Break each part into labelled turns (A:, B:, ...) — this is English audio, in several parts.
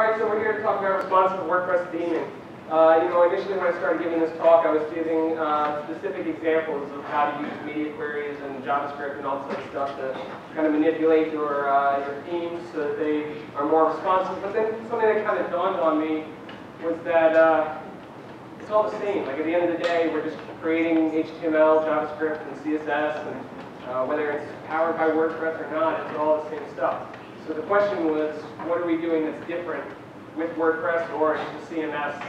A: All right, so we're here to talk about responsive WordPress theming. Uh, you know, initially when I started giving this talk, I was giving uh, specific examples of how to use media queries and JavaScript and all sorts of stuff to kind of manipulate your, uh, your themes so that they are more responsive. But then something that kind of dawned on me was that uh, it's all the same. Like at the end of the day, we're just creating HTML, JavaScript, and CSS, and uh, whether it's powered by WordPress or not, it's all the same stuff. So the question was, what are we doing that's different with WordPress or a CMS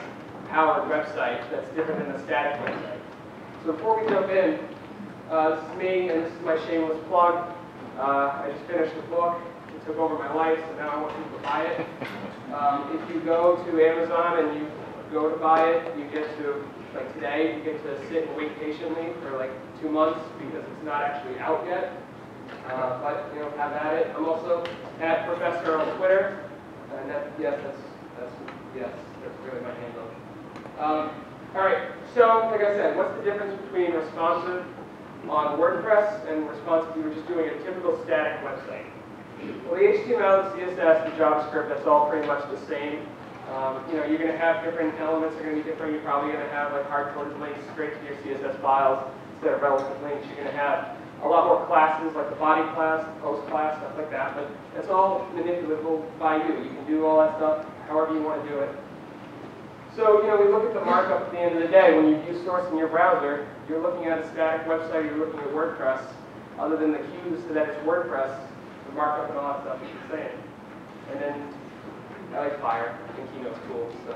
A: powered website that's different than a static website? So before we jump in, uh, this is me and this is my shameless plug. Uh, I just finished a book. It took over my life, so now I want people to buy it. Um, if you go to Amazon and you go to buy it, you get to, like today, you get to sit and wait patiently for like two months because it's not actually out yet. Uh, but, you know, have at it. I'm also at Professor on Twitter. And that, yes, that's, that's, yes, that's really my handle. Um, all right, so like I said, what's the difference between responsive on WordPress and responsive, you were just doing a typical static website. Well, the HTML, the CSS, the JavaScript, that's all pretty much the same. Um, you know, you're going to have different elements are going to be different. You're probably going to have like hard-coded links straight to your CSS files instead of relative links. You're going to have a lot more classes like the body class, the post class, stuff like that. But it's all manipulable by you. You can do all that stuff however you want to do it. So, you know, we look at the markup at the end of the day. When you view source in your browser, you're looking at a static website, you're looking at WordPress. Other than the cues that it's WordPress, the markup and all that stuff is the same. And then I like Fire. I think Keynote's cool. So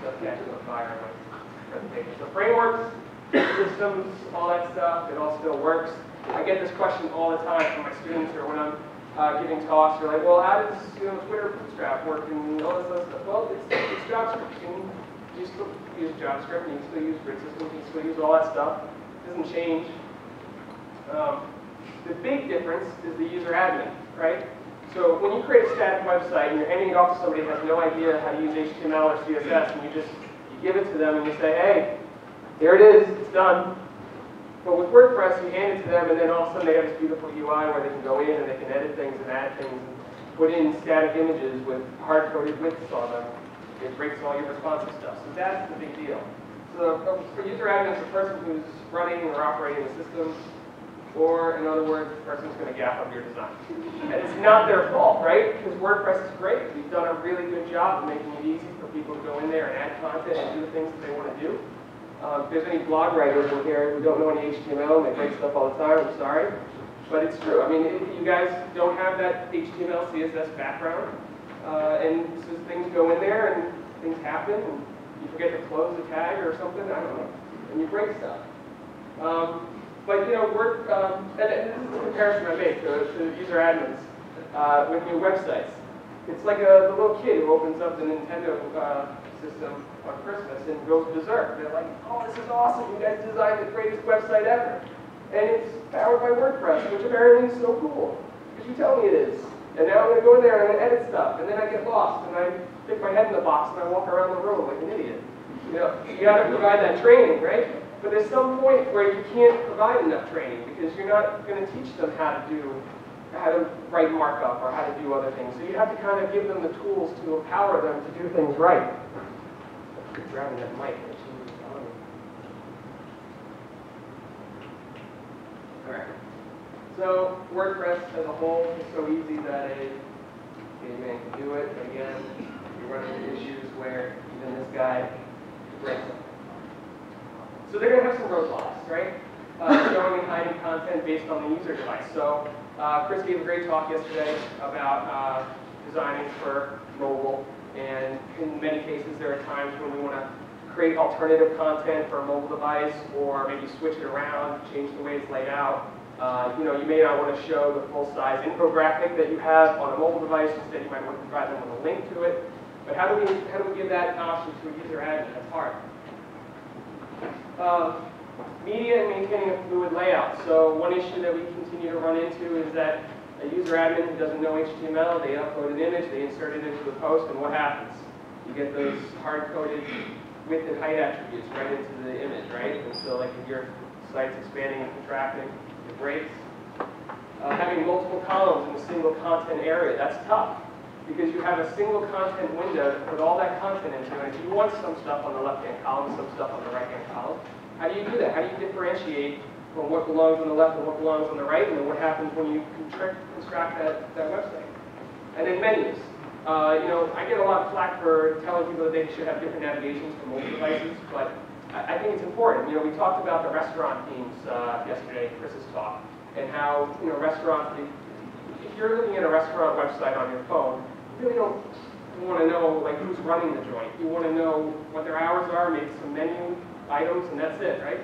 A: stuff catches on fire in my presentation. So frameworks, systems, all that stuff, it all still works. I get this question all the time from my students or when I'm uh, giving talks. They're like, well, how does you know Twitter Bootstrap work and all this other stuff? Well, it's, it's JavaScript. You can you still use JavaScript, and you still use grid systems, you still use all that stuff. It doesn't change. Um, the big difference is the user admin, right? So when you create a static website and you're handing it off to somebody who has no idea how to use HTML or CSS, and you just you give it to them and you say, hey, there it is, it's done. But with WordPress, you hand it to them, and then all of a sudden they have this beautiful UI where they can go in and they can edit things and add things, and put in static images with hard-coded widths on them. It breaks all your responsive stuff. So that's the big deal. So for user admin, it's a person who's running or operating the system, or in other words, the person who's going to gap up your design. And it's not their fault, right? Because WordPress is great. We've done a really good job of making it easy for people to go in there and add content and do the things that they want to do. Um, if there's any blog writers in here who don't know any HTML and they break stuff all the time, I'm sorry. But it's true. I mean, you guys don't have that HTML, CSS background, uh, and so things go in there and things happen, and you forget to close a tag or something, I don't know, and you break stuff. Um, but you know, work, um, and, and, this is the comparison I make to, to user admins uh, with new websites. It's like a, the little kid who opens up the Nintendo uh, system on Christmas and goes berserk. They're like, oh, this is awesome, you guys designed the greatest website ever. And it's powered by WordPress, which apparently is so cool, because you tell me it is. And now I'm going to go in there and I'm going to edit stuff, and then I get lost, and I stick my head in the box and I walk around the room like an idiot. You know, you got to provide that training, right? But there's some point where you can't provide enough training because you're not going to teach them how to do, how to write markup or how to do other things. So you have to kind of give them the tools to empower them to do things right. Keep grabbing that mic. All right. So WordPress as a whole is so easy that a, a man can do it. Again, you run into issues where even this guy breaks. So they're going to have some roadblocks, right? Uh, showing and hiding content based on the user device. So uh, Chris gave a great talk yesterday about uh, designing for mobile. And in many cases, there are times when we want to create alternative content for a mobile device or maybe switch it around, change the way it's laid out. Uh, you know, you may not want to show the full-size infographic that you have on a mobile device. Instead, you might want to provide them with a link to it. But how do we how do we give that option to a user admin? That's hard. Uh, media and maintaining a fluid layout. So one issue that we continue to run into is that a user admin who doesn't know HTML, they upload an image, they insert it into the post, and what happens? You get those hard-coded width and height attributes right into the image, right? And so like if your site's expanding and contracting, it breaks. Uh, having multiple columns in a single content area, that's tough. because you have a single content window to put all that content into, and if you want some stuff on the left-hand column, some stuff on the right-hand column, how do you do that? How do you differentiate from what belongs on the left and what belongs on the right, and then what happens when you construct that, that website? And then menus. Uh, you know, I get a lot of flack for telling people that they should have different navigations for mobile devices, but I, I think it's important. You know, we talked about the restaurant themes uh, yesterday, Chris's talk, and how, you know, restaurants, if if you're looking at a restaurant website on your phone, you really don't want to know, like, who's running the joint. You want to know what their hours are, maybe some menu items, and that's it, right?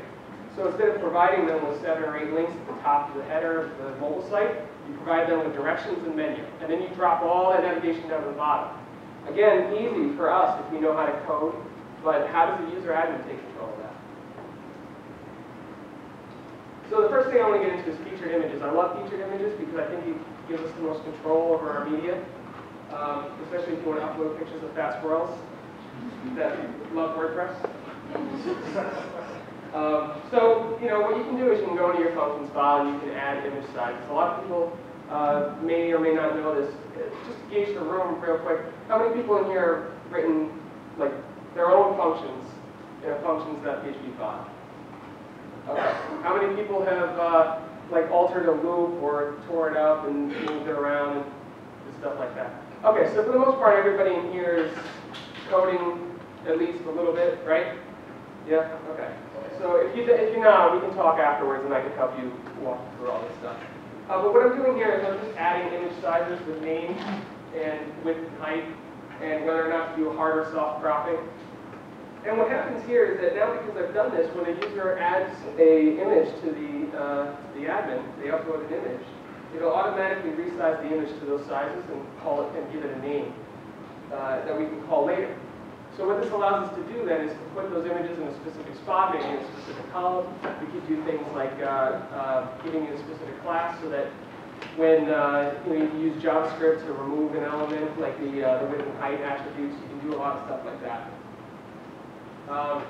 A: So instead of providing them with seven or eight links at the top of the header of the mobile site, you provide them with directions and menu. And then you drop all that navigation down to the bottom. Again, easy for us if we know how to code, but how does the user admin take control of that? So the first thing I want to get into is featured images. I love featured images because I think it gives us the most control over our media, um, especially if you want to upload pictures of fast squirrels that love WordPress. Um, so, you know, what you can do is you can go into your functions file and you can add image sizes. A lot of people uh, may or may not know this. Uh, Just gauge the room real quick, how many people in here have written, like, their own functions in a functions.php file? Okay. How many people have, uh, like, altered a loop or tore it up and moved it around and stuff like that? Okay, so for the most part, everybody in here is coding at least a little bit, right? Yeah, okay. So if you, if you're not, we can talk afterwards and I can help you walk through all this stuff. Uh, but what I'm doing here is I'm just adding image sizes with name and width and height and whether or not to do hard or soft cropping. And what happens here is that now because I've done this, when a user adds a image to the, uh, the admin, they upload an image, it'll automatically resize the image to those sizes and call it and give it a name uh, that we can call later. So what this allows us to do then is to put those images in a specific spot, maybe in a specific column. We could do things like uh, uh, giving it a specific class so that when uh, you, know, you use JavaScript to remove an element, like the, uh, the width and height attributes, you can do a lot of stuff like that. Um,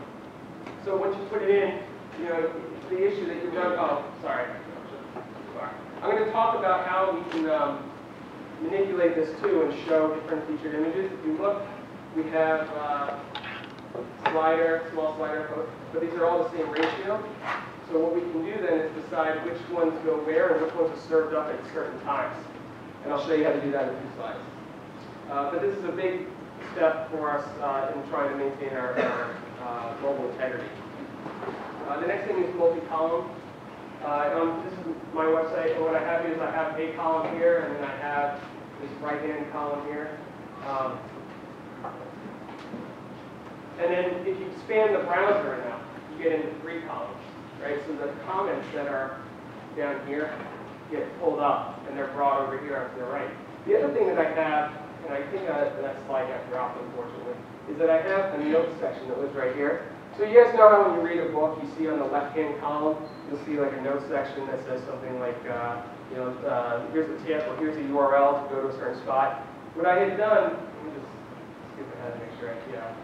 A: so once you put it in, you know, the issue that you're going, oh, sorry. I'm going to talk about how we can um, manipulate this too and show different featured images. If you look, we have uh, slider, small slider, but these are all the same ratio. So what we can do then is decide which ones go where and which ones are served up at certain times. And I'll show you how to do that in a few slides. Uh, but this is a big step for us uh, in trying to maintain our, our uh, mobile integrity. Uh, the next thing is multi-column. Uh, on, this is my website, and what I have is I have a column here, and then I have this right-hand column here. Um, and then if you expand the browser enough, you get into three columns, right? So the comments that are down here get pulled up, and they're brought over here onto the right. The other thing that I have, and I think that, that slide got dropped unfortunately, is that I have a notes section that was right here. So you guys know how when you read a book, you see on the left-hand column, you'll see like a notes section that says something like, uh, you know, uh, here's a tip, or here's a URL to go to a certain spot. What I had done, let me just skip ahead and make sure I, yeah,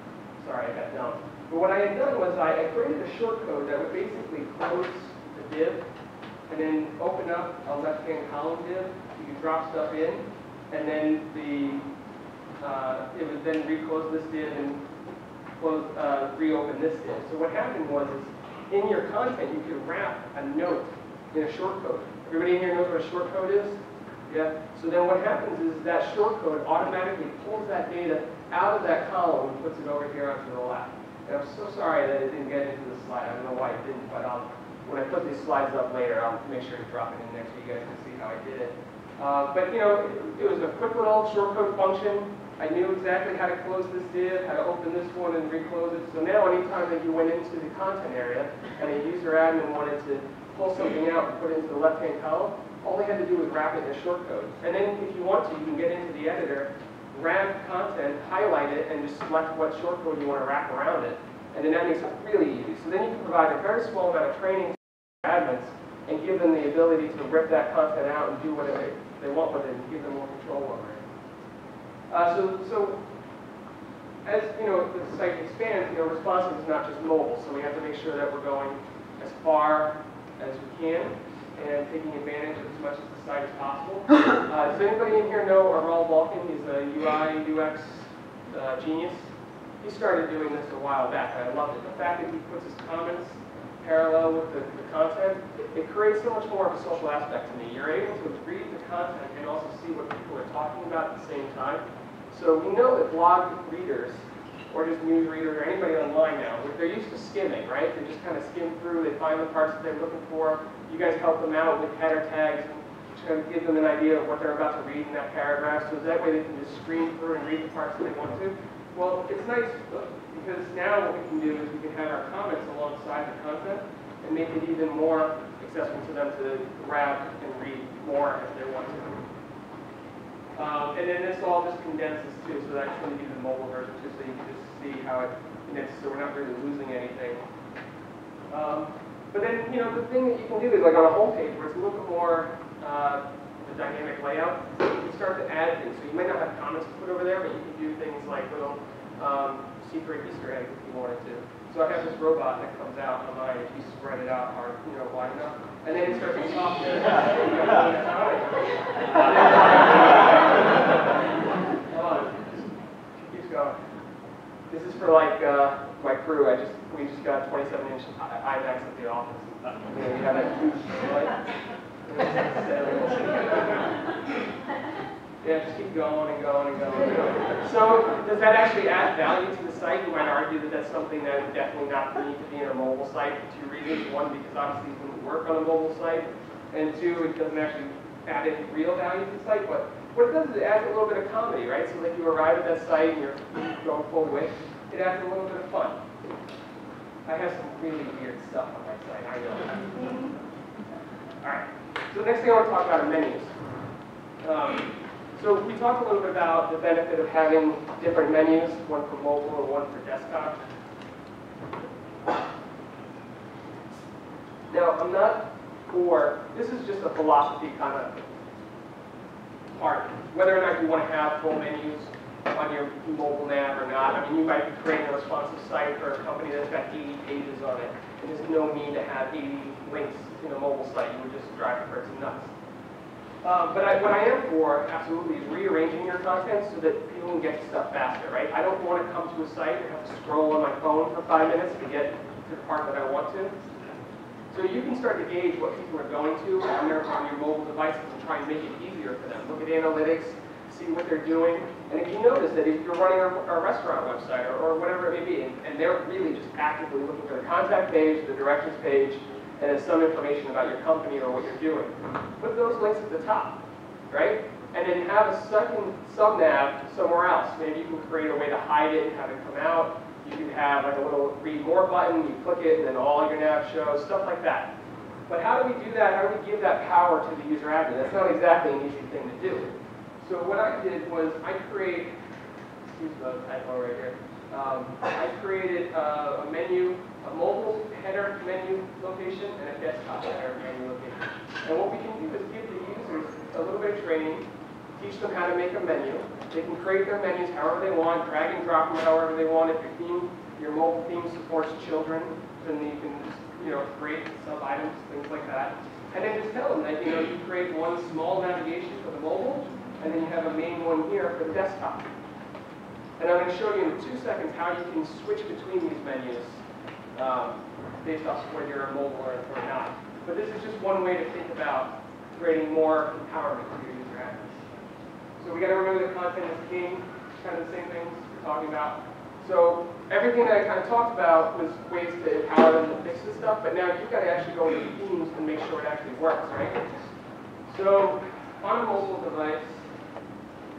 A: sorry, I got dumb. But what I had done was I, I created a shortcode that would basically close the div and then open up a left-hand column div. You can drop stuff in, and then the uh, it would then reclose this div and close, uh, reopen this div. So what happened was is in your content you could wrap a note in a shortcode. Everybody in here knows what a shortcode is? Yeah. So then what happens is that shortcode automatically pulls that data out of that column and puts it over here onto the left. And I'm so sorry that it didn't get into the slide. I don't know why it didn't, but um, when I put these slides up later, I'll make sure to drop it in there so you guys can see how I did it. Uh, but you know, it, it was a quick little shortcode function. I knew exactly how to close this div, how to open this one and reclose it. So now anytime that you went into the content area and a user admin wanted to pull something out and put it into the left-hand column, all they had to do was wrap it in a shortcode. And then if you want to, you can get into the editor, wrap content, highlight it, and just select what shortcode you want to wrap around it. And then that makes it really easy. So then you can provide a very small amount of training to admins and give them the ability to rip that content out and do whatever they want with it and give them more control over it. Uh, so, so as you know, the site expands, you know, responsive is not just mobile, so we have to make sure that we're going as far as we can. And taking advantage of as much of the site as possible. Uh, does anybody in here know Aral Balkan? He's a UI, UX uh, genius. He started doing this a while back, and I love it. The fact that he puts his comments parallel with the, the content, it, it creates so much more of a social aspect to me. You're able to read the content and also see what people are talking about at the same time. So we know that blog readers, or just news readers, or anybody online now, they're used to skimming, right? They just kind of skim through, they find the parts that they're looking for. You guys help them out with header tags, of give them an idea of what they're about to read in that paragraph, so that way they can just screen through and read the parts that they want to. Well, it's nice because now what we can do is we can have our comments alongside the content and make it even more accessible to them to grab and read more if they want to. Um, and then this all just condenses too, so that's to be the mobile version too, so you can just see how it condenses, so we're not really losing anything. Um, but then, you know, the thing that you can do is like on a home page where it's a little bit more uh, the dynamic layout, you can start to add things. So you might not have comments to put over there, but you can do things like little um, secret Easter eggs if you wanted to. So I have this robot that comes out on mine if you spread it out hard, you know, wide enough. And then it starts to talk to you. Hold on. Keeps going. This is for like uh, my crew. I just we just got 27 inch iMacs at the office. Uh-huh. Know, we have that huge Yeah, just keep going and going and going. And going. So does that actually add value to the site? You might argue that that's something that would definitely not need to be in a mobile site for two reasons. One, because obviously it wouldn't work on a mobile site. And two, it doesn't actually add any real value to the site. But what it does is it adds a little bit of comedy, right? So like you arrive at that site and you're going full width, it adds a little bit of fun. I have some really weird stuff on my site, I know. All right, so the next thing I want to talk about are menus. Um, so we talked a little bit about the benefit of having different menus, one for mobile and one for desktop. Now, I'm not for, this is just a philosophy kind of part, whether or not you want to have full menus on your mobile nav or not. I mean, you might be creating a responsive site for a company that's got 80 pages on it, and there's no need to have 80 links in a mobile site. You would just drive the person nuts. Um, but I, what I am for, absolutely, is rearranging your content so that people can get stuff faster, right? I don't want to come to a site and have to scroll on my phone for five minutes to get to the part that I want to. So you can start to gauge what people are going to on, their, on your mobile devices and try and make it easier for them. Look at analytics, see what they're doing. And if you notice that if you're running a, restaurant website or, or whatever it may be, and, and they're really just actively looking for the contact page, the directions page, and some information about your company or what you're doing. Put those links at the top, right? And then have a second sub-nav somewhere else. Maybe you can create a way to hide it and have it come out. You can have like a little read more button, you click it, and then all your nav shows, stuff like that. But how do we do that? How do we give that power to the user admin? That's not exactly an easy thing to do. So what I did was I create, excuse the typo right here. Um, I created uh, a menu, a mobile header menu location, and a desktop header menu location. And what we can do is give the users a little bit of training, teach them how to make a menu. They can create their menus however they want, drag and drop them however they want. If your theme, your mobile theme supports children, then you can you know, create sub-items, things like that. And then just tell them that, you know, you create one small navigation for the mobile, and then you have a main one here for the desktop. And I'm going to show you in two seconds how you can switch between these menus um, based off whether you're a mobile or, not. But this is just one way to think about creating more empowerment for your user. So we got to remember the content is king, kind of the same things we're talking about. So everything that I kind of talked about was ways to empower them to fix this stuff, but now you've got to actually go into the themes and make sure it actually works, right? So on a mobile device,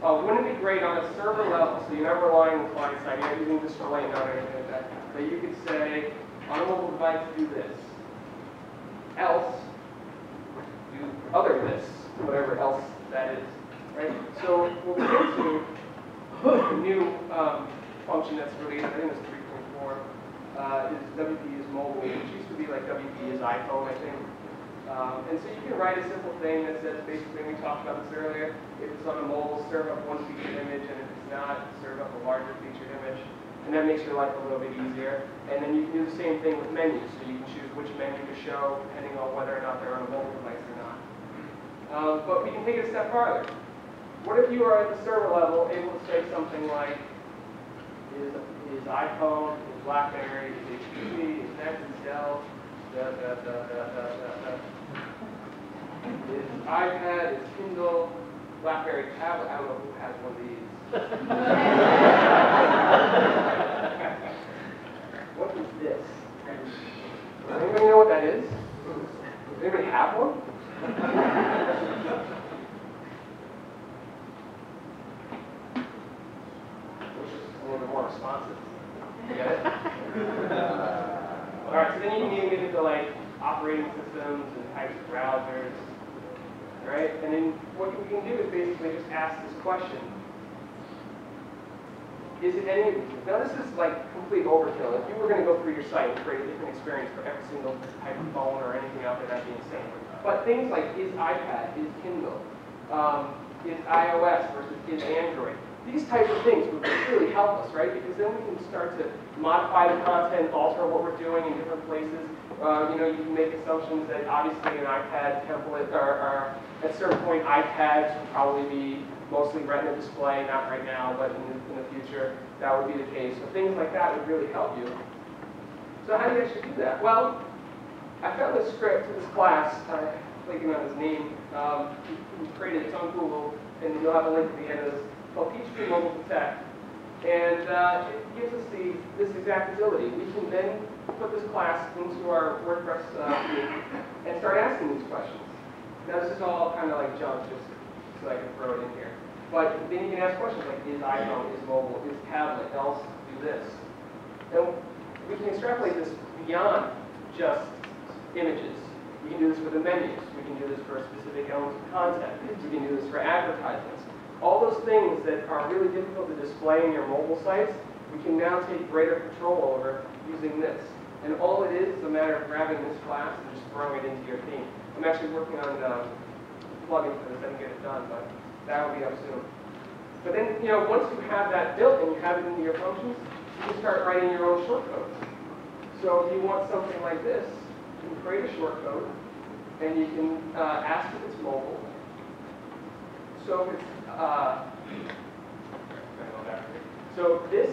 A: uh, wouldn't it be great on a server level, so you're not relying on the client side, you're not using display none or anything like that, that you could say, on a mobile device, do this. Else, do other this, whatever else that is, right? So we'll get to, a new um, function that's released, I think it's 3.4, uh, is WP is mobile, which used to be like WP is iPhone, I think. Um, and so you can write a simple thing that says basically, we talked about this earlier, if it's on a mobile, serve up one featured image, and if it's not, serve up a larger featured image. And that makes your life a little bit easier. And then you can do the same thing with menus. So you can choose which menu to show depending on whether or not they're on a mobile device or Um, but we can take it a step farther. What if you are at the server level able to say something like, is, is iPhone, is BlackBerry, is HTC, is Nexus, is Dell, da, da, da, da, da, da, da. Is iPad, is Kindle, BlackBerry tablet, I don't know who has one of these. What is this? Does anybody know what that is? Does anybody have one? Which is a little bit more responsive. You get it? All right, so then you can get into like operating systems and types of browsers, right? And then what we can do is basically just ask this question. Is it any? Now this is like complete overkill. If you were going to go through your site and create a different experience for every single type of phone or anything out there, that'd be insane. But things like is iPad, is Kindle, um, is iOS versus is Android, these types of things would really help us, right? Because then we can start to modify the content, alter what we're doing in different places. Uh, you know, you can make assumptions that obviously an iPad template, or, or at a certain point, iPads will probably be mostly retina display, not right now, but in the, in the future, that would be the case. So things like that would really help you. So how do you actually do that? Well, I found this script for this class, I'm blanking on his name, um, he, created it, it's on Google, and you'll have a link at the end of this, called PHP Mobile Detect. And uh, it gives us the, this exact ability. We can then put this class into our WordPress uh, and start asking these questions. Now this is all kind of like junk, just so I can throw it in here. But then you can ask questions like, is iPhone, is mobile, is tablet, else do this? And we can extrapolate this beyond just images. We can do this for the menus. We can do this for specific elements of content. We can do this for advertisements. All those things that are really difficult to display in your mobile sites, we can now take greater control over using this. And all it is is a matter of grabbing this class and just throwing it into your theme. I'm actually working on uh, plugin for this. I didn't get it done, but that will be up soon. But then, you know, once you have that built and you have it into your functions, you can start writing your own shortcodes. So if you want something like this, you can create a shortcode, and you can uh, ask if it's mobile. So if it's, uh, so this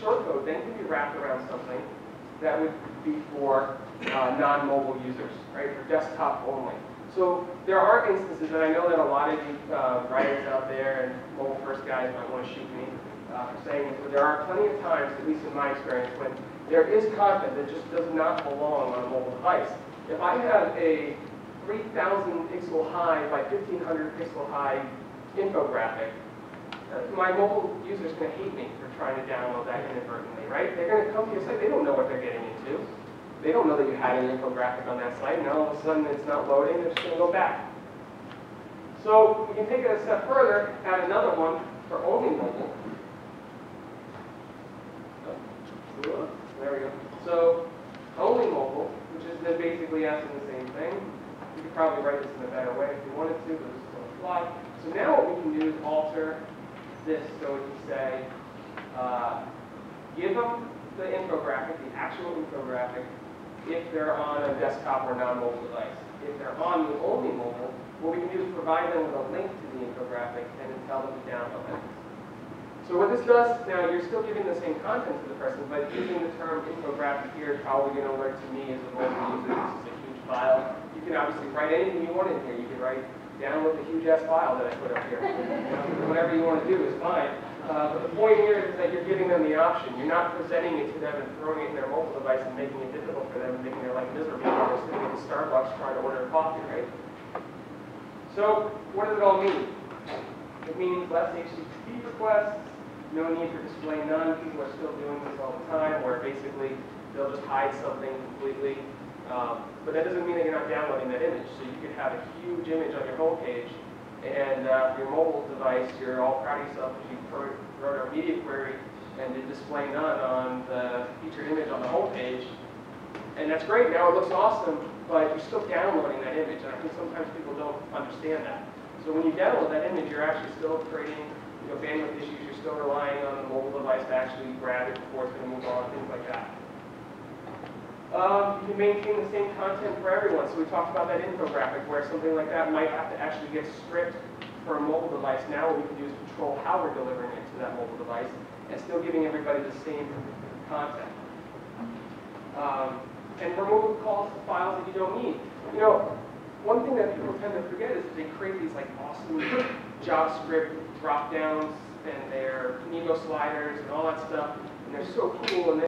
A: shortcode then can be wrapped around something that would be for uh, non-mobile users, right, for desktop only. So there are instances, and I know that a lot of you uh, writers out there and mobile first guys might want to shoot me uh, for saying this, but there are plenty of times, at least in my experience, when there is content that just does not belong on a mobile device. If I have a 3,000 pixel high by 1,500 pixel high infographic, uh, my mobile user's going to hate me for trying to download that inadvertently, right? They're going to come to your site, they don't know what they're getting into. They don't know that you had an infographic on that site, and all of a sudden it's not loading, they're just going to go back. So we can take it a step further, add another one for only mobile. There we go. So only mobile, which is then basically asking the same thing. You could probably write this in a better way if you wanted to, but this is going to fly. So now what we can do is alter this so we can say, uh, give them the infographic, the actual infographic, if they're on a desktop or non-mobile device. If they're on the only mobile, what we can do is provide them with a link to the infographic and then tell them to download it. So what this does, now you're still giving the same content to the person, but using the term infographic here is probably going to alert to me as a mobile user, this is a huge file. You can obviously write anything you want in here. You can write, download the huge ass file that I put up here. Whatever you want to do is fine. Uh, but the point here is that you're giving them the option. You're not presenting it to them and throwing it in their mobile device and making it difficult for them and making their life miserable. They're sitting at Starbucks trying to order a coffee, right? So what does it all mean? It means less HTTP requests, no need for display none. People are still doing this all the time, where basically they'll just hide something completely. Um, but that doesn't mean that you're not downloading that image. So you could have a huge image on your home page, and uh, your mobile device, you're all proud of yourself because you wrote a media query and did display none on the featured image on the home page. And that's great. Now it looks awesome, but you're still downloading that image. And I think sometimes people don't understand that. So when you download that image, you're actually still creating you know, bandwidth issues. You're still relying on the mobile device to actually grab it before it's going to move on, things like that. Um, you can maintain the same content for everyone. So we talked about that infographic where something like that might have to actually get stripped for a mobile device. Now what we can do is control how we're delivering it to that mobile device and still giving everybody the same content. Um, and remove calls to files that you don't need. You know, one thing that people tend to forget is that they create these like awesome JavaScript drop downs and their Nivo sliders and all that stuff, and they're so cool. And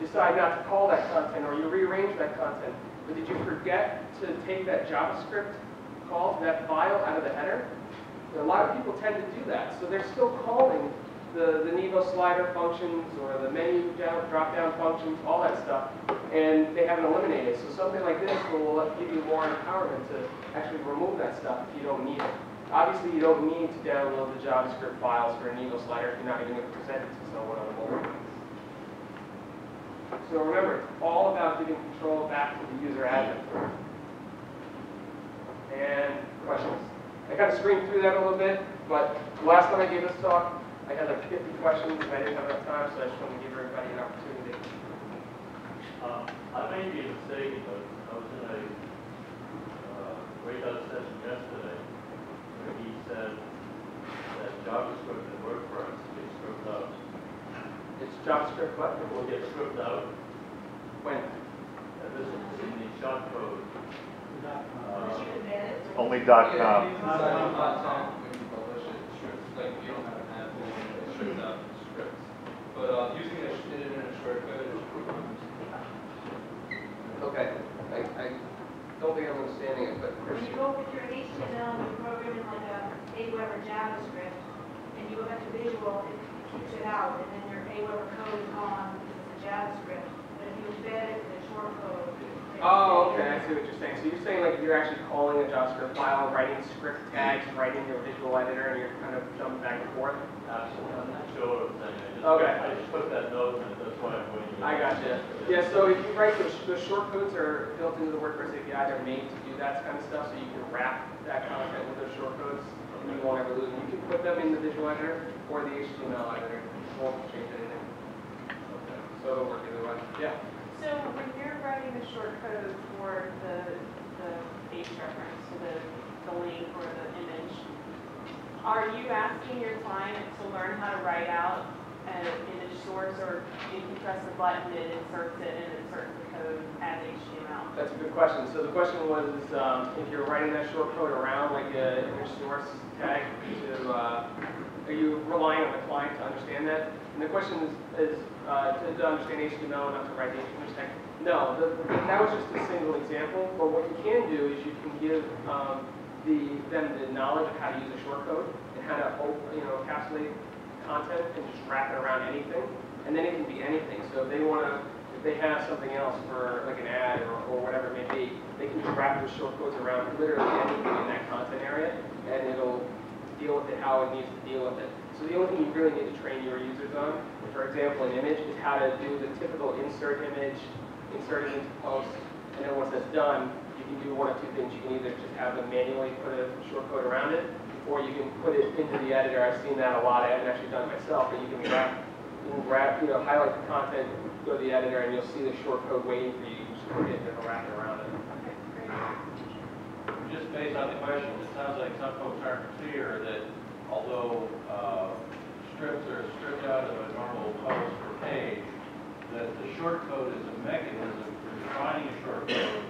A: decide not to call that content or you rearrange that content. But did you forget to take that JavaScript call that file out of the header? A lot of people tend to do that, so they're still calling the, the Nivo slider functions or the menu down, drop-down functions, all that stuff, and they haven't eliminated. So something like this will give you more empowerment to actually remove that stuff if you don't need it. Obviously, you don't need to download the JavaScript files for a Nivo slider if you're not even going to present it to someone on device. So remember, it's all about giving control back to the user admin. And questions? I kind of screamed through that a little bit, but last time I gave this talk, I had like 50 questions and I didn't have enough time, so I just wanted to give everybody an opportunity.
B: Uh, I made a mistake, but I was in a uh, breakout session yesterday where he said that JavaScript and WordPress get stripped out.
A: It's JavaScript what?
B: Will get stripped out,
A: When?
B: and this is in the short code. Uh,
C: Only dot com.
D: It's not on dot com when you publish it, strips, like, you don't have to have it stripped out scripts. But, uh, using it in a short is.
A: Okay, I, I don't think I'm understanding it, but
E: When you go with your HTML and you program in like a AWeber JavaScript, and you go back to visual, it kicks it out, and then your AWeber code is gone because it's a JavaScript. But if you embed it in a short code. it
A: Oh, okay, I see what you're saying. So you're saying like you're actually calling a JavaScript file, writing script tags, writing your visual editor, and you're kind of jumping back and forth?
B: Absolutely, I'm not sure what I'm saying. I just-
A: Okay.
B: I just put that note, and that's why I'm waiting.
A: I gotcha. Yeah, so if you write the, those short codes are built into the WordPress API, they're made to do that kind of stuff, so you can wrap that content with those short codes, and you won't ever lose them. You can put them in the visual editor or the HTML editor, it won't change anything. So it'll work either way. Yeah.
F: So when you're writing the short code for the, the page reference, so the, the link or the image, are you asking your client to learn how to write out an image source, or if you press a button, it inserts it and inserts the code as HTML?
A: That's a good question. So the question was, um, if you're writing that short code around like an image source tag, to, uh, are you relying on the client to understand that? And the question is, is uh, to, to understand HTML, not to write image tag. No, the, the- that was just a single example. But what you can do is you can give um, the them the knowledge of how to use a short code and how to you know encapsulate content and just wrap it around anything. And then it can be anything. So if they want to if they have something else for like an ad or, or whatever it may be, they can just wrap those short codes around literally anything in that content area, and it'll deal with it how it needs to deal with it. So the only thing you really need to train your users on, for example, an image, is how to do the typical insert image, insert it into post, and then once that's done, you can do one of two things. You can either just have them manually put a short code around it, or you can put it into the editor. I've seen that a lot. I haven't actually done it myself, but you can wrap, you can wrap, you know, highlight the content, go to the editor, and you'll see the short code waiting for you. You just put it and wrap it around it.
G: Just based on the question, it sounds like some folks aren't clear that although uh, strips are stripped out of a normal post or page, that the short code is a mechanism for defining a short code,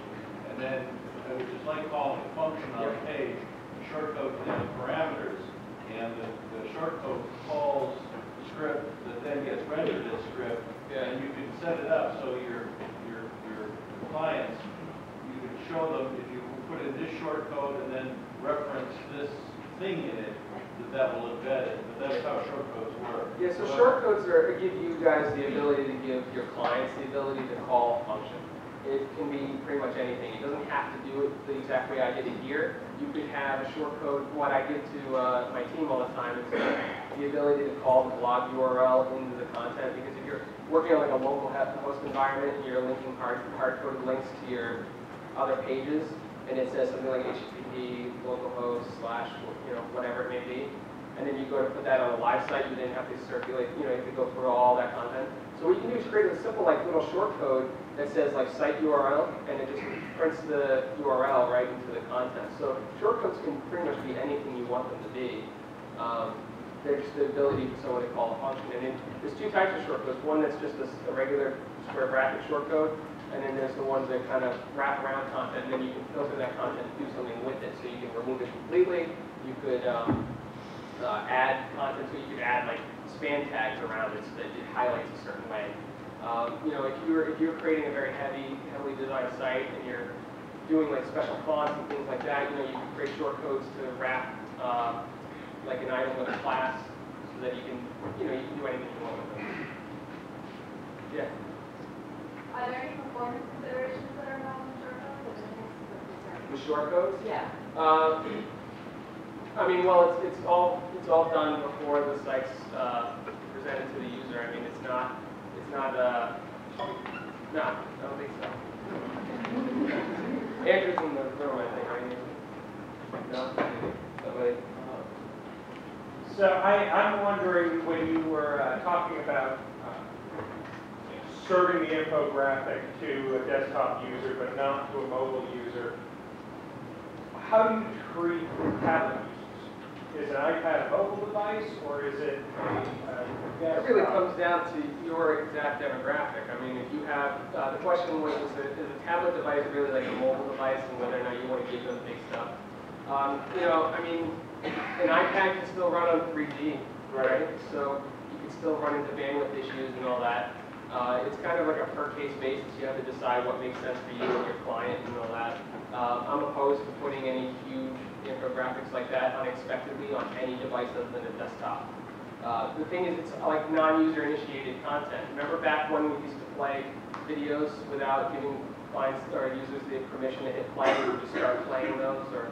G: and then, uh, which is like calling a function on a page, the short code can have parameters, and the, the short code calls the script that then gets rendered as script, yeah. and you can set it up so your, your, your clients, you can show them, if you put in this short code and then reference this thing in it, that will embed it, but that's how short codes work.
A: Yeah, so short codes are, give you guys the ability to give your clients the ability to call a function. It can be pretty much anything. It doesn't have to do it the exact way I did it here. You could have a short code, what I give to uh, my team all the time is the ability to call the blog URL into the content, because if you're working on like a local host environment and you're linking hard, hard-coded links to your other pages, and it says something like HTTP localhost slash, you know, whatever it may be, and then you go to put that on a live site, you then have to circulate, you know, you could go through all that content. So what you can do is create a simple like little short code that says like site URL, and it just prints the URL right into the content. So short codes can pretty much be anything you want them to be. Um, they're just the ability for someone to call a function. And there's two types of short codes. One that's just a regular square bracket short code, and then there's the ones that kind of wrap around content, and then you can filter that content and do something with it. So you can remove it completely. You could um, uh, add content, so you could add like span tags around it so that it highlights a certain way. Um, you know, if you're if you're creating a very heavy, heavily designed site and you're doing like special fonts and things like that, you know, you can create short codes to wrap uh, like an item with a class so that you can, you know, you can do anything you want with it. Yeah.
E: Are there any performance considerations that are involved in short codes? or
A: The short codes?
E: Yeah.
A: Um, I mean, well, it's, it's all, it's all done before the site's, uh, presented to the user. I mean, it's not, it's not, uh, no, I don't think so. Andrew's in the room, I think, right? No?
H: So I, I'm wondering, when you were uh, talking about uh, serving the infographic to a desktop user but not to a mobile user, how do you treat tablet? Is an iPad a mobile device or is it a uh,
A: It really comes down to your exact demographic. I mean, if you have, uh, the question was, is a, is a tablet device really like a mobile device and whether or not you want to give them big stuff? Um, you know, I mean, an iPad can still run on 3G, right? So you can still run into bandwidth issues and all that. Uh, it's kind of like a per case basis. You have to decide what makes sense for you and your client and all that. Uh, I'm opposed to putting any huge infographics like that unexpectedly on any device other than a desktop. Uh, the thing is, it's like non-user initiated content. Remember back when we used to play videos without giving clients or users the permission to hit play, we would just start playing those, or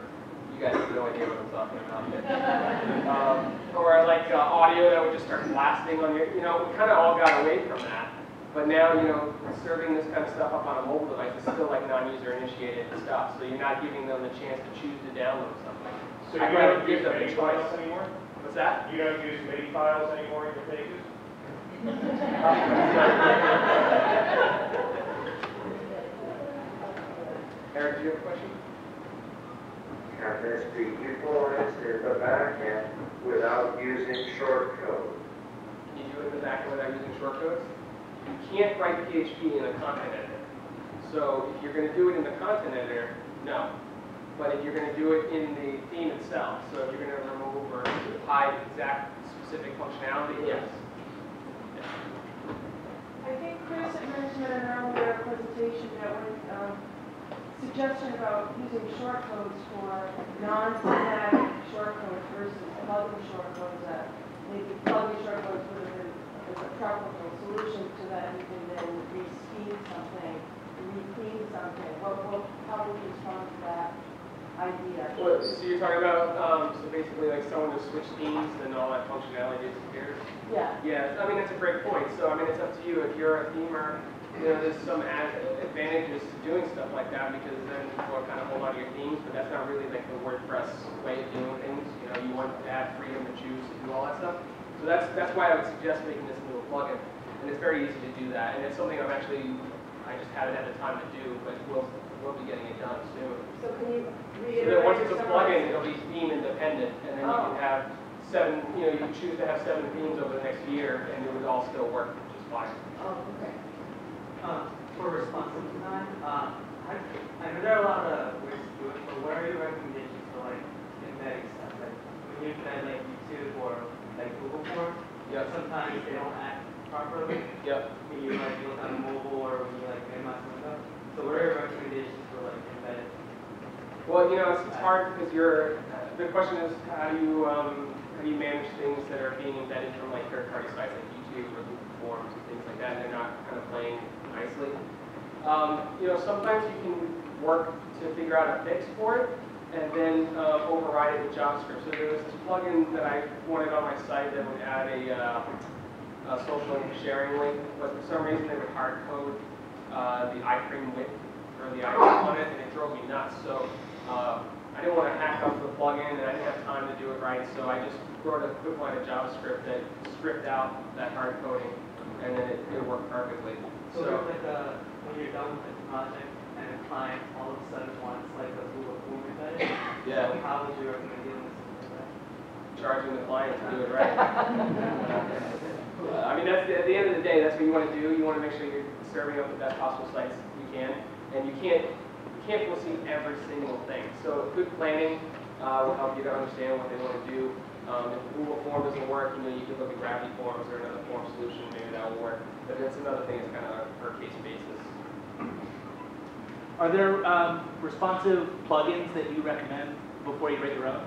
A: you guys have no idea what I'm talking about. um, or like uh, audio that would just start blasting on your, you know, we kind of all got away from that. But now, you know, serving this kind of stuff up on a mobile device is still like non-user initiated stuff, so you're not giving them the chance to choose to download something.
H: So you
A: I'd
H: don't use
A: them the
H: MIDI
A: choice.
H: files anymore?
A: What's that?
H: You don't use MIDI files anymore in your pages?
A: Eric, do you have a question?
I: Can this be Street, in the back end without using short code.
A: Can you do it in the back end without using shortcodes? You can't write PHP in a content editor. So if you're going to do it in the content editor, no. But if you're going to do it in the theme itself, so if you're going to remove or hide exact specific functionality, yes.
J: I think Chris had mentioned in an earlier presentation that when, um, suggestion about using short codes for non-static short codes versus plugging short codes that maybe plugging short codes would have a preferable solution to that you can then re-scheme something, re-clean something. What, what, how would you respond to that idea?
A: Well, so you're talking about, um, so basically like someone to switch themes and all that functionality disappears?
J: Yeah.
A: Yeah, I mean, that's a great point. So, I mean, it's up to you. If you're a themer, you know, there's some advantages to doing stuff like that because then people are kind of hold on to your themes, but that's not really like the WordPress way of doing things. You know, you want to have freedom to choose to do all that stuff. So that's, that's why I would suggest making this into a plugin. And it's very easy to do that. And it's something I'm actually, I just haven't had the time to do, but we'll, we'll be getting it done soon.
J: So can you
A: So
J: reiterate?
A: that once it's a plugin, it'll be theme independent, and then you
J: Oh.
A: can have seven, you know, you can choose to have seven themes over the next year, and it would all still work just fine.
J: Oh, okay.
K: Uh, For responsive design, uh, I I know there are a lot of ways to do it, but what are your recommendations for like embedding stuff? Like when you embed like YouTube or like Google Forms,
A: Yep,
K: sometimes they don't act properly
A: yep.
K: when you like look on mobile or when you like minimize something. So what are your recommendations for like embedding?
A: Well, you know, it's, it's hard because you're, the question is, how do you, um, how do you manage things that are being embedded from like third-party sites like YouTube or Google Forms and things like that, and they're not kind of playing nicely? Um, you know, sometimes you can work to figure out a fix for it, and then uh, override it with JavaScript. So there was this plugin that I wanted on my site that would add a, uh, a social sharing link, but for some reason they would hard code uh, the iframe width or the icon on it, and it drove me nuts. So uh, I didn't want to hack up the plugin, and I didn't have time to do it right, so I just wrote a quick line of JavaScript that stripped out that hard coding, and then it, it worked perfectly.
K: So
A: So,
K: like a, when you're done with the project and a client all of a sudden wants like a Google Form embedded.
A: Yeah.
K: So how would you recommend dealing with something like that?
A: charging the client to do it right. Uh, I mean, that's, at the end of the day, that's what you want to do. You want to make sure you're serving up the best possible sites you can, and you can't, you can't foresee every single thing. So good planning uh, will help you to understand what they want to do. Um, If Google Form doesn't work, you know, you can look at Gravity Forms or another form solution, maybe that will work. But that's another thing, it's kind of a per case basis.
L: Are there um, responsive plugins that you recommend before you write your own?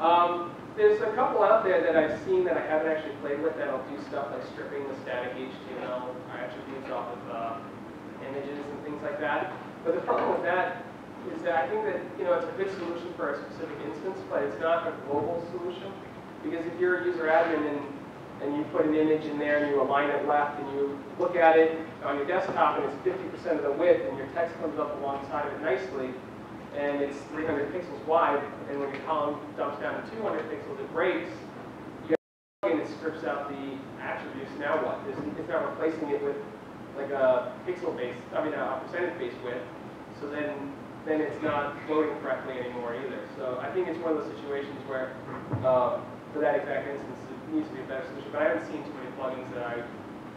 A: Um, there's a couple out there that I've seen that I haven't actually played with that'll do stuff like stripping the static HTML attributes off of uh, images and things like that. But the problem with that is that I think that, you know, it's a good solution for a specific instance, but it's not a global solution. Because if you're a user admin and, and you put an image in there and you align it left and you look at it on your desktop and it's 50% of the width and your text comes up alongside of it nicely, and it's 300 pixels wide, and when your column dumps down to 200 pixels, it breaks, you have and it strips out the attributes, now what? It's, not replacing it with like a pixel-based, I mean, a percentage-based width, so then, then it's not loading correctly anymore either. So I think it's one of those situations where, um, for that exact instance, needs to be a better solution, but I haven't seen too many plugins that I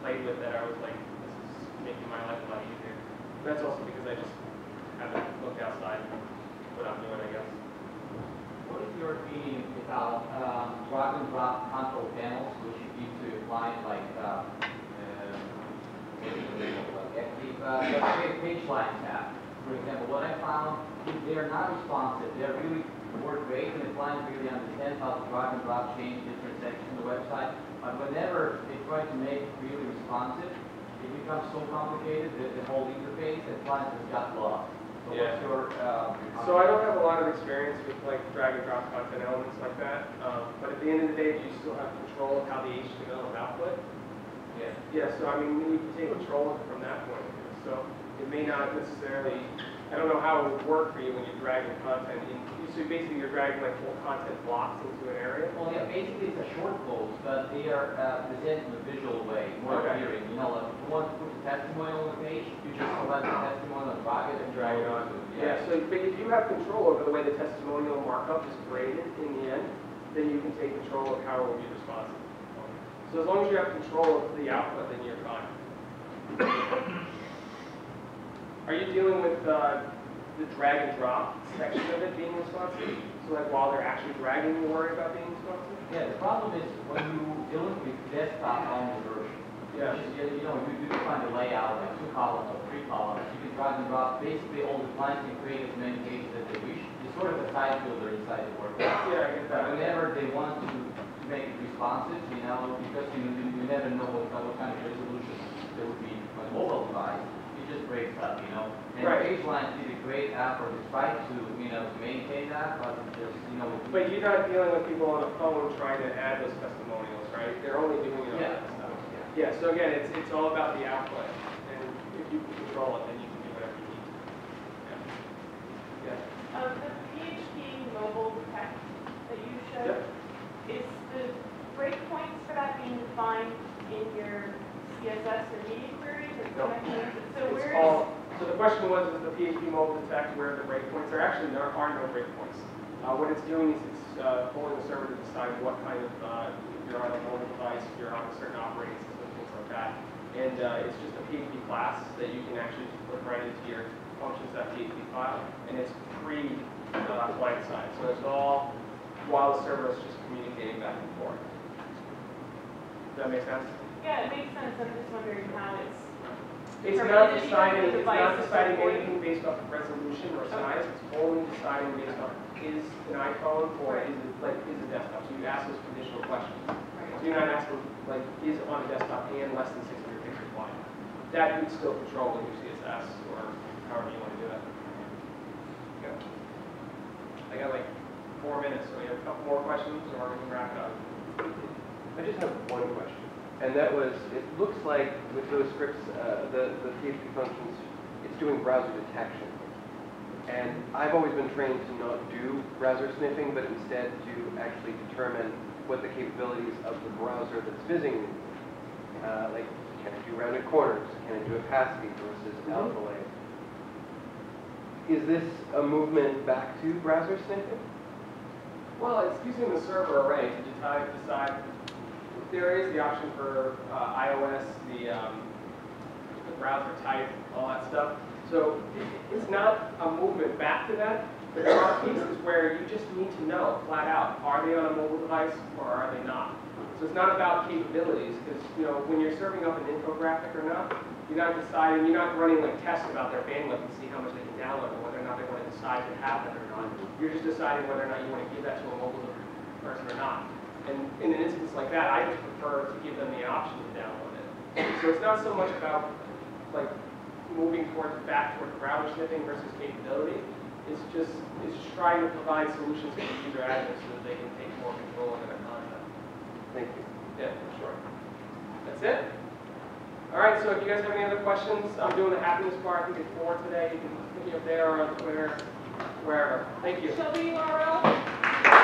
A: played with that I was like, this is making my life a lot easier. That's also because I just haven't looked outside what I'm doing, I guess.
M: What is your opinion about um, drag and drop control panels, which you give to your client, like, uh? If, uh, page- page line tab, for example, what I found, they're not responsive, they're really work great, and the client really understands how to drag and drop change different sections of the website, but whenever they try to make it really responsive, it becomes so complicated that the whole interface, that client has got lost. So
A: Yeah.
M: what's your, uh?
A: So I don't have a lot of experience with like drag and drop content elements like that, um, but at the end of the day, do you still have control of how the HTML is output?
M: Yeah.
A: Yeah, so I mean, you can take control of it from that point. So it may not necessarily, I don't know how it would work for you when you're dragging content in, so basically you're dragging like whole content blocks into an area?
M: Well, yeah, basically it's a short post, but they are uh, presented in a visual way, more
A: Okay.
M: appealing. You know, like if you want to put a testimonial on the page, you just select the testimonial, drag it and drag it onto.
A: Yeah, so, but if you have control over the way the testimonial markup is graded in the end, then you can take control of how it will be responsive. So as long as you have control of the output, then you're fine. Are you dealing with, uh, the drag and drop section of it being responsive? So like while they're actually dragging, you worry about being responsive?
M: Yeah, the problem is when you're dealing with desktop only version,
A: Yeah.
M: is, you know, you do find a layout like two columns or three columns, you can drag and drop, basically all the clients can create as many pages as they wish. It's sort of a side builder inside the WordPress.
A: Yeah, I get
M: But
A: that.
M: whenever they want to to make it responsive, you know, because you, you you never know what, what kind of resolution there would be on mobile device, just breaks up, you know? And
A: Right.
M: PageLine did a great effort to try to, you know, to maintain that, but just, you know. it-
A: But you're not dealing with people on the phone trying to add those testimonials, right? They're only doing it on
M: Yeah.
A: that stuff. Yeah, so again, it's, it's all about the output, and if you can control it, then you can do whatever you need. Yeah. Yeah.
F: Um, the PHP mobile detect that you showed, is the breakpoints for that being defined in your CSS or media queries or
A: No.
F: So
A: It's
F: where is,
A: all, so the question was, is the PHP mobile detect where the breakpoints? are? actually there are no breakpoints. Uh, what it's doing is it's, uh, pulling the server to decide what kind of, uh, if you're on a mobile device, if you're on a certain operating system, things like that. And, uh, it's just a PHP class that you can actually just put right into your functions.php file, and it's pre, uh, side. So it's all while the server is just communicating back and forth. Does that make sense?
F: Yeah, it makes sense, I'm just wondering how it's,
A: It's
F: Or
A: not
F: is it
A: deciding,
F: even
A: it's not
F: device
A: deciding anything based off of resolution or size, it's only deciding based on is an iPhone or is it, like, is a desktop? So you ask those conditional questions. So you're not asking, like, is it on a desktop and less than six hundred pixels wide? That you would still control with your CSS or however you want to do it. Yeah. I got like four minutes, so we have a couple more questions or we can wrap it up.
N: I just have one question, and that was, it looks like with those scripts, uh, the, the PHP functions, it's doing browser detection. And I've always been trained to not do browser sniffing, but instead to actually determine what the capabilities of the browser that's visiting me. Uh, like, can it do rounded corners? Can it do a passkeys versus alpha layer? Is this a movement back to browser sniffing?
A: Well, it's using the server array to decide, decide, there is the option for uh, iOS, the, um, the browser type, all that stuff. So it's not a movement back to that, but there are cases where you just need to know flat out, are they on a mobile device or are they not? So it's not about capabilities, because, you know, when you're serving up an infographic or not, you're not deciding, you're not running like tests about their bandwidth and see how much they can download or whether or not they want to decide to have that or not. You're just deciding whether or not you want to give that to a mobile person or not. And in an instance like that, I just prefer to give them the option to download it. So it's not so much about like moving towards back toward browser sniffing versus capability. It's just, it's just trying to provide solutions for the user admin so that they can take more control over their content.
N: Thank you.
A: Yeah, for sure. That's it? All right, so if you guys have any other questions, I'm doing the happiness bar, I think it's four today. You can hit me up there or on Twitter, wherever. Thank you.
F: Show the URL.